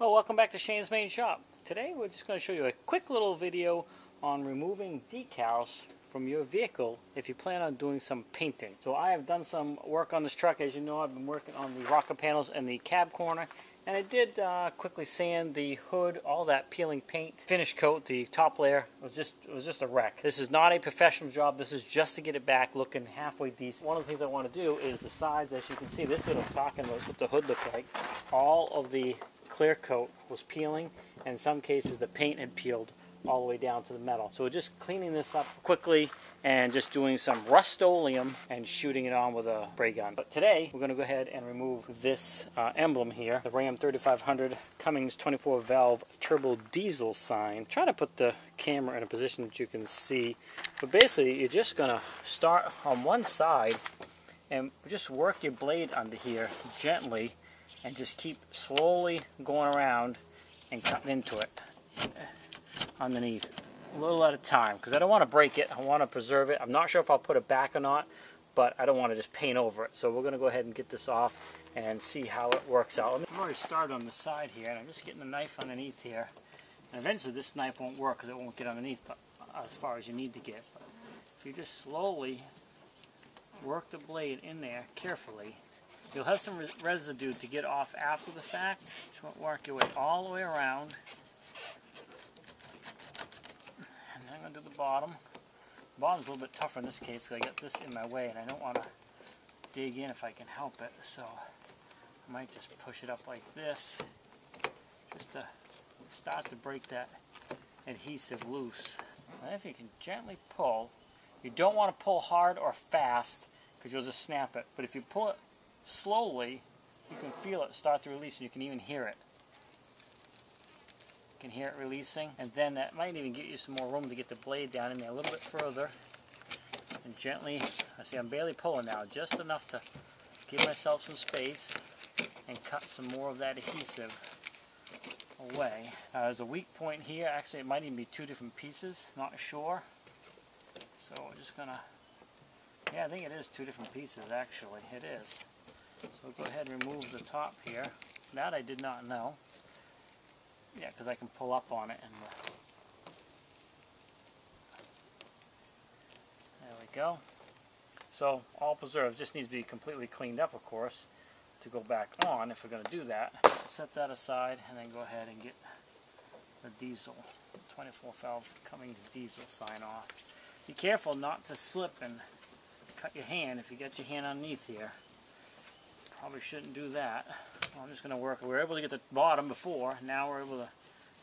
Well, welcome back to Shane's Maine Shop. Today we're just going to show you a quick little video on removing decals from your vehicle if you plan on doing some painting. So I have done some work on this truck. As you know, I've been working on the rocker panels and the cab corner. And I did uh, quickly sand the hood, all that peeling paint, finish coat, the top layer. It was just it was just a wreck. This is not a professional job. This is just to get it back looking halfway decent. One of the things I want to do is the sides, as you can see, this is what I'm talking about, what the hood looks like. All of the clear coat was peeling, and in some cases the paint had peeled all the way down to the metal. So we're just cleaning this up quickly and just doing some Rust-Oleum and shooting it on with a spray gun. But today we're going to go ahead and remove this uh, emblem here, the Ram 3500 Cummins 24 valve turbo diesel sign. Try to put the camera in a position that you can see. But basically you're just going to start on one side and just work your blade under here gently and just keep slowly going around and cutting into it underneath. A little at a time because I don't want to break it. I want to preserve it. I'm not sure if I'll put it back or not but I don't want to just paint over it. So we're going to go ahead and get this off and see how it works out. I've already started on the side here and I'm just getting the knife underneath here. And eventually this knife won't work because it won't get underneath but uh, as far as you need to get. But if you just slowly work the blade in there carefully You'll have some residue to get off after the fact. Just work your way all the way around. And then I'm going to do the bottom. The bottom's a little bit tougher in this case because I got this in my way and I don't want to dig in if I can help it. So I might just push it up like this just to start to break that adhesive loose. And if you can gently pull, you don't want to pull hard or fast because you'll just snap it. But if you pull it slowly, you can feel it start to release you can even hear it. You can hear it releasing and then that might even get you some more room to get the blade down in there a little bit further and gently, I see I'm barely pulling now, just enough to give myself some space and cut some more of that adhesive away. There's a weak point here, actually it might even be two different pieces, not sure. So we're just gonna, yeah I think it is two different pieces actually, it is. So go ahead and remove the top here. That I did not know. Yeah, because I can pull up on it. and the, There we go. So all preserved just needs to be completely cleaned up, of course, to go back on if we're going to do that. Set that aside and then go ahead and get the diesel, 24 valve Cummins diesel sign off. Be careful not to slip and cut your hand if you get your hand underneath here. Probably shouldn't do that. I'm just going to work. We were able to get the bottom before. Now we're able to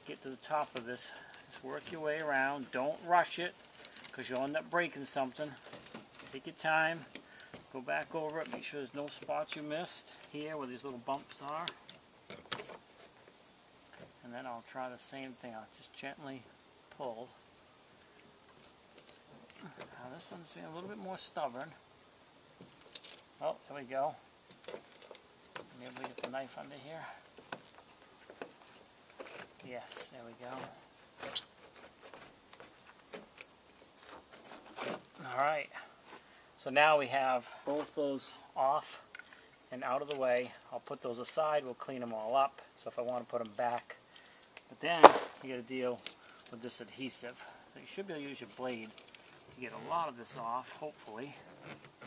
get to the top of this. Just work your way around. Don't rush it because you'll end up breaking something. Take your time. Go back over it. Make sure there's no spots you missed here where these little bumps are. And then I'll try the same thing. I'll just gently pull. Now this one's being a little bit more stubborn. Oh, there we go. Maybe get the knife under here. Yes, there we go. Alright, so now we have both those off and out of the way. I'll put those aside, we'll clean them all up. So if I want to put them back, but then you got to deal with this adhesive. So you should be able to use your blade to get a lot of this off, hopefully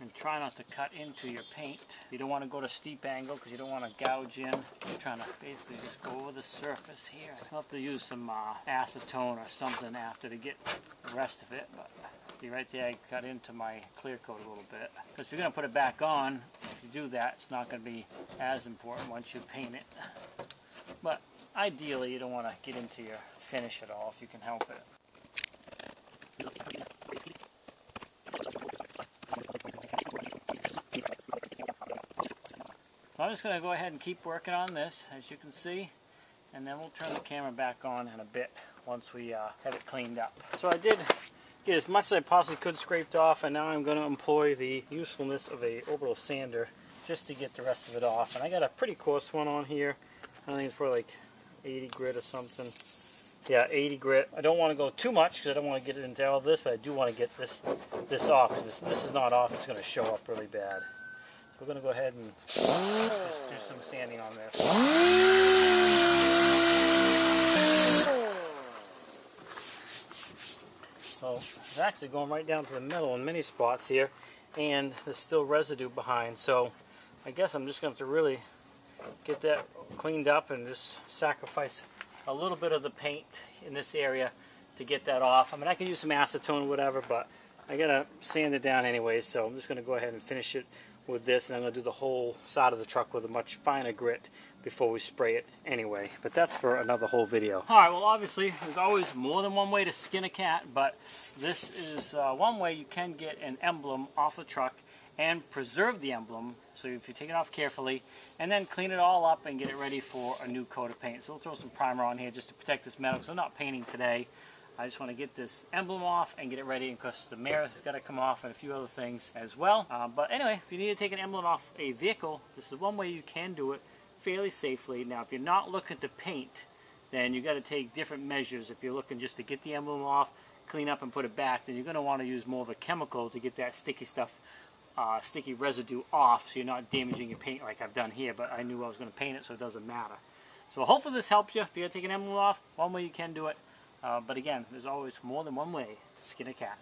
and try not to cut into your paint. You don't want to go to a steep angle because you don't want to gouge in. You're trying to basically just go over the surface here. I'll have to use some uh, acetone or something after to get the rest of it. But see right there I cut into my clear coat a little bit. Because if you're going to put it back on, if you do that it's not going to be as important once you paint it. But ideally you don't want to get into your finish at all if you can help it. So I'm just going to go ahead and keep working on this, as you can see, and then we'll turn the camera back on in a bit once we uh, have it cleaned up. So I did get as much as I possibly could scraped off, and now I'm going to employ the usefulness of a orbital sander just to get the rest of it off. And I got a pretty coarse one on here. I think it's probably like 80 grit or something. Yeah, 80 grit. I don't want to go too much because I don't want to get it into all of this, but I do want to get this this off. This, this is not off, it's going to show up really bad. We're going to go ahead and just do some sanding on this. So it's actually going right down to the metal in many spots here and there's still residue behind. So I guess I'm just going to have to really get that cleaned up and just sacrifice a little bit of the paint in this area to get that off. I mean, I can use some acetone or whatever, but I gotta sand it down anyway, so I'm just gonna go ahead and finish it with this, and I'm gonna do the whole side of the truck with a much finer grit before we spray it anyway. But that's for another whole video. All right, well, obviously, there's always more than one way to skin a cat, but this is uh, one way you can get an emblem off the truck and preserve the emblem. So if you take it off carefully and then clean it all up and get it ready for a new coat of paint. So we'll throw some primer on here just to protect this metal. So I'm not painting today. I just want to get this emblem off and get it ready because the mirror has got to come off and a few other things as well. Uh, but anyway, if you need to take an emblem off a vehicle, this is one way you can do it fairly safely. Now, if you're not looking to paint, then you got to take different measures. If you're looking just to get the emblem off, clean up and put it back, then you're going to want to use more of a chemical to get that sticky stuff uh, sticky residue off so you're not damaging your paint like I've done here, but I knew I was going to paint it so it doesn't matter. So hopefully this helps you. If you got to take an emblem off, one way you can do it. Uh, but again, there's always more than one way to skin a cat.